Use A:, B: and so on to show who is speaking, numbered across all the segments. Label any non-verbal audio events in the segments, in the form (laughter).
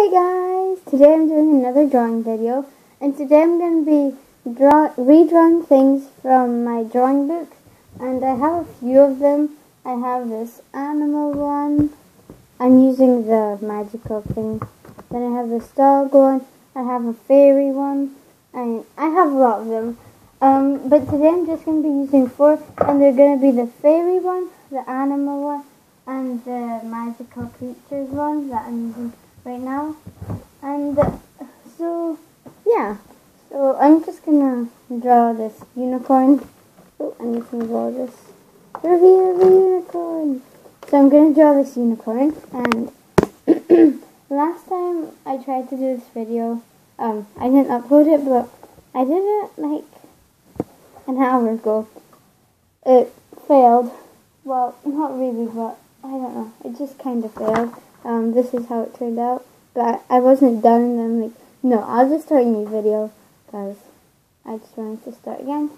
A: Hey guys! Today I'm doing another drawing video and today I'm going to be draw redrawing things from my drawing book and I have a few of them. I have this animal one. I'm using the magical thing. Then I have this dog one. I have a fairy one. And I have a lot of them. Um, but today I'm just going to be using four and they're going to be the fairy one, the animal one, and the magical creatures one that I'm using right now. And uh, so, yeah. So I'm just gonna draw this unicorn. Oh, I'm just gonna draw this. Reveal the unicorn. So I'm gonna draw this unicorn. And (clears throat) last time I tried to do this video, um, I didn't upload it, but I did it like an hour ago. It failed. Well, not really, but I don't know. It just kind of failed. Um, this is how it turned out. But I, wasn't done, and I'm like, no, I'll just start a new video because I just wanted to start again.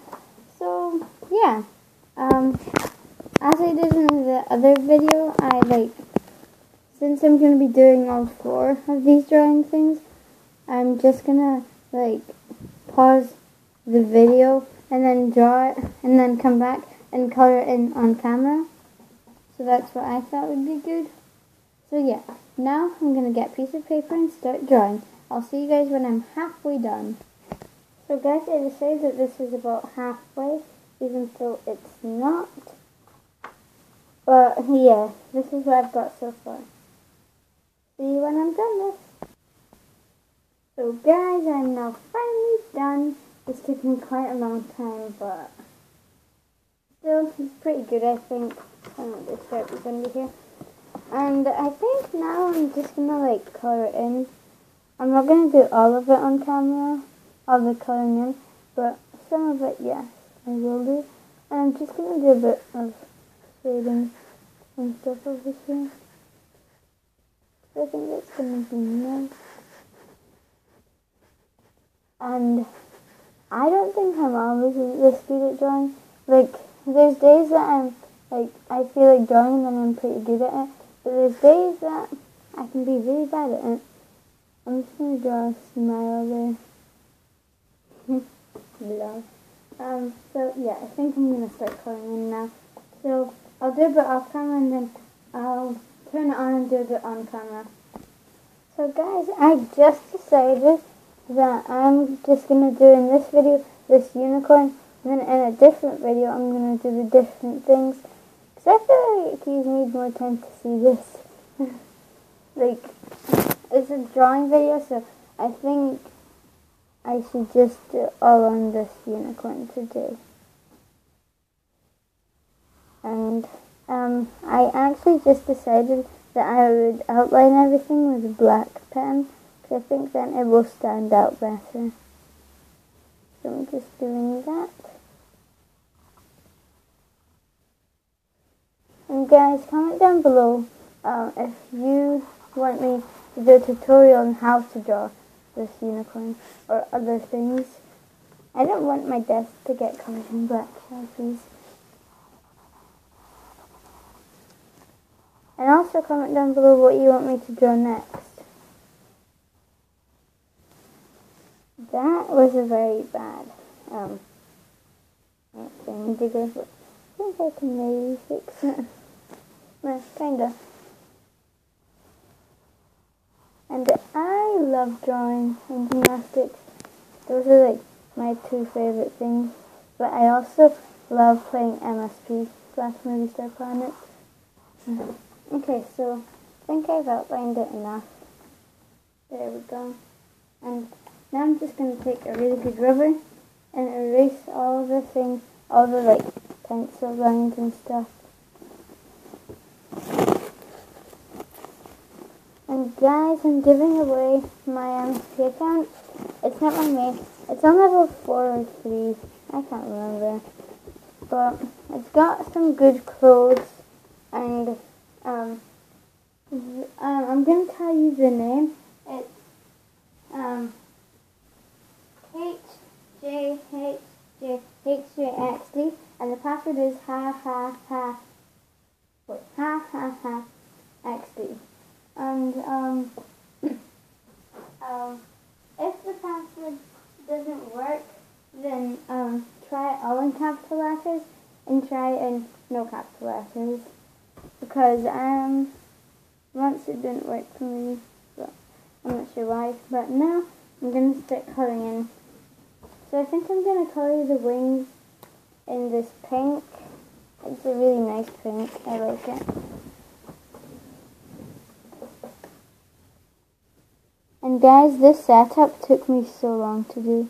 A: So yeah, um, as I did in the other video, I like since I'm gonna be doing all four of these drawing things, I'm just gonna like pause the video and then draw it and then come back and color it in on camera. So that's what I thought would be good. So yeah, now I'm going to get a piece of paper and start drawing. I'll see you guys when I'm halfway done. So guys, I decided that this is about halfway, even though it's not. But yeah, this is what I've got so far. See you when I'm done with. So guys, I'm now finally done. This took me quite a long time, but still, it's pretty good, I think. I don't know, is going to be here. And I think now I'm just to like color it in. I'm not to do all of it on camera, all the coloring in, but some of it, yes, I will do. And I'm just to do a bit of shading and stuff over here. I think it's going to be nice. And I don't think I'm always this good at drawing. Like, there's days that I'm like I feel like drawing and I'm pretty good at it. There's days that I can be really bad at it. I'm just gonna draw a smile (laughs) there. Love. Um, so yeah, I think I'm gonna start coloring in now. So I'll do a bit off camera and then I'll turn it on and do a bit on camera. So guys, I just decided that I'm just gonna do in this video this unicorn and then in a different video I'm gonna do the different things because I feel like you need more time to see this. (laughs) like, it's a drawing video, so I think I should just do all on this unicorn today. And um, I actually just decided that I would outline everything with a black pen, because I think then it will stand out better. So I'm just doing that. And guys, comment down below um, if you want me to do a tutorial on how to draw this unicorn or other things. I don't want my desk to get covered in black sharpies. And also comment down below what you want me to draw next. That was a very bad um, thing to go for. I think I can maybe fix it. Yeah, kinda. And I love drawing and gymnastics. Those are like my two favorite things. But I also love playing MSP, Flash Movie Star Planet. Hmm. Okay, so I think I've outlined it enough. There we go. And now I'm just going to take a really good rubber and erase all the things, all the like pencil lines and stuff. Guys, I'm giving away my MSP account. It's not my main. It's on level 4 or 3. I can't remember. But it's got some good clothes. And um, um I'm going to tell you the name. It's um, H J H J H J X D. And the password is ha ha ha. Wait, ha ha ha um, um, if the password doesn't work, then um, try all in capital letters and try in no capital letters because um, once it didn't work for me, but I'm not sure why. But now I'm going to start coloring in. So I think I'm going to color the wings in this pink. It's a really nice pink. I like it. And guys, this setup took me so long to do.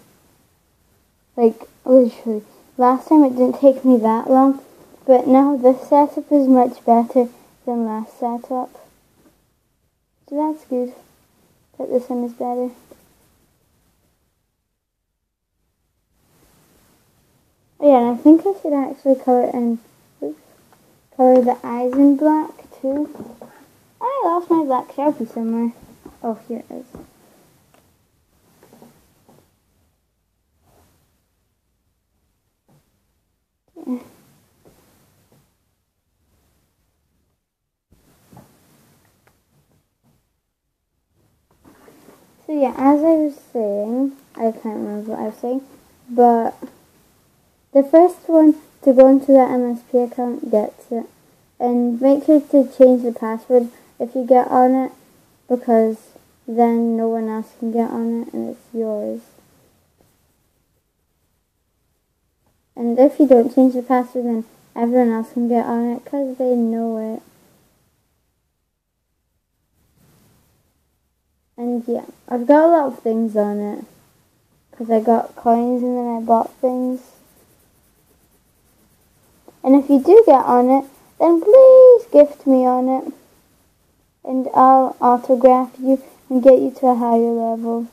A: Like, literally. Last time it didn't take me that long, but now this setup is much better than last setup. So that's good. That this one is better. Oh yeah, and I think I should actually color in, oops, color the eyes in black too. I lost my black sharpie somewhere. Oh, here it is. So yeah, as I was saying, I can't remember what I was saying, but the first one to go into that MSP account gets it. And make sure to change the password if you get on it, because then no one else can get on it and it's yours. And if you don't change the password, then everyone else can get on it because they know it. And yeah, I've got a lot of things on it. Because I got coins and then I bought things. And if you do get on it, then please gift me on it. And I'll autograph you and get you to a higher level.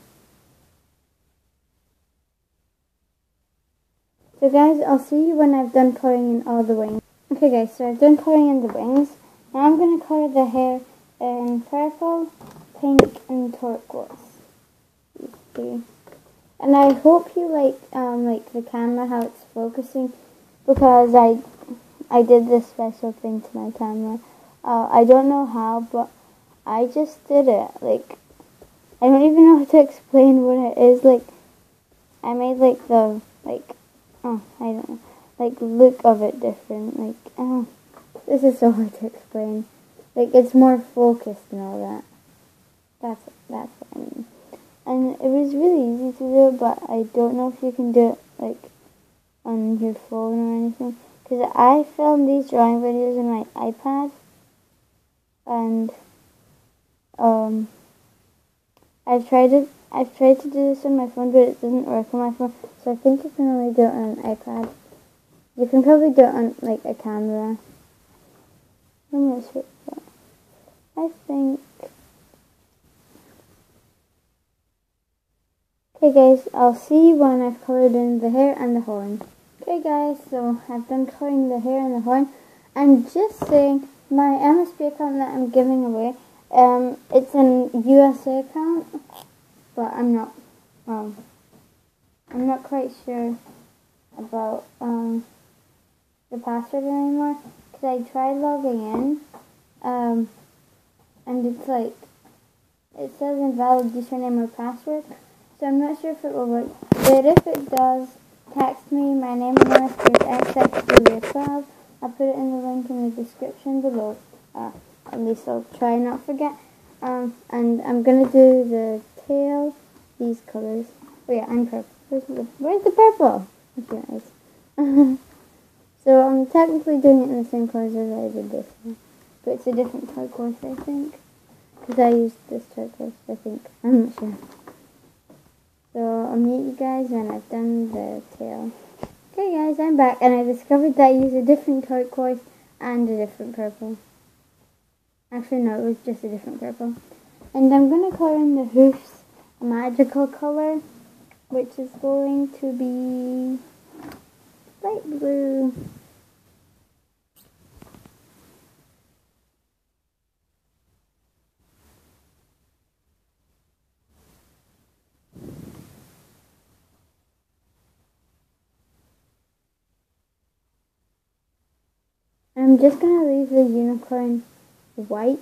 A: So guys, I'll see you when I've done coloring in all the wings. Okay guys, so I've done coloring in the wings. Now I'm going to color the hair in purple, pink and turquoise. And I hope you like um like the camera how it's focusing because I I did this special thing to my camera. Uh, I don't know how, but I just did it. Like I don't even know how to (laughs) explain what it is. Like I made like the like oh, I don't know, like look of it different. Like, oh, this is so (laughs) hard to explain. Like, it's more focused and all that. That's that's what I mean. And it was really easy to do, but I don't know if you can do it like on your phone or anything. Because I filmed these drawing videos on my iPad, and um, I've tried it I've tried to do this on my phone, but it doesn't work on my phone. So I think you can only do it on an iPad. You can probably do it on like a camera. I'm I think. Okay guys, I'll see you when I've coloured in the hair and the horn. Okay guys, so I've done colouring the hair and the horn. I'm just saying, my MSP account that I'm giving away, um, it's an USA account but I'm not um I'm not quite sure about um the password anymore because I tried logging in um and it's like it says invalid username or password so I'm not sure if it will work but if it does text me my name and MSP is XX12 I'll put it in the link in the description below uh, at least I'll try not forget um, and I'm gonna do the tail, these colors. Oh yeah, I'm purple. Where's the, where's the purple? Here it is. so I'm technically doing it in the same colors as I did this one. But it's a different turquoise, I think. Because I used this turquoise, I think. I'm not sure. So I'll meet you guys when I've done the tail. Okay guys, I'm back and I discovered that I use a different turquoise and a different purple. Actually no, it was just a different purple. And I'm going to color in the hoofs a magical color, which is going to be light blue. I'm just going to leave the unicorn white.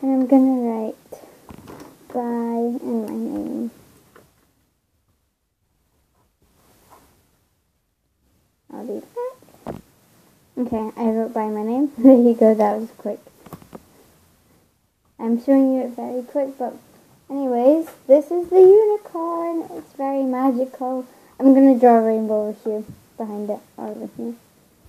A: And I'm going to write bye and my name. I'll. Okay, I wrote by my name. (laughs) there you go, that was quick. I'm showing you it very quick, but anyways, this is the unicorn. It's very magical. I'm going to draw a rainbow here behind it, or.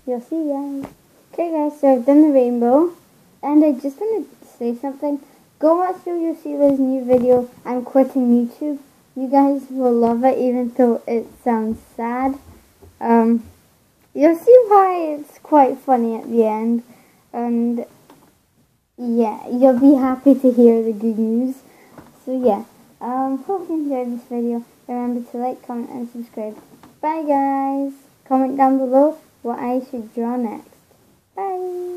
A: You'll see, guys. Okay, guys, so I've done the rainbow, and I just want to say something. Go watch Julius Sealer's new video, I'm quitting YouTube. You guys will love it, even though it sounds sad. Um, you'll see why it's quite funny at the end, and yeah, you'll be happy to hear the good news. So yeah, um, hope you enjoyed this video. Remember to like, comment, and subscribe. Bye guys! Comment down below what I should draw next. Bye!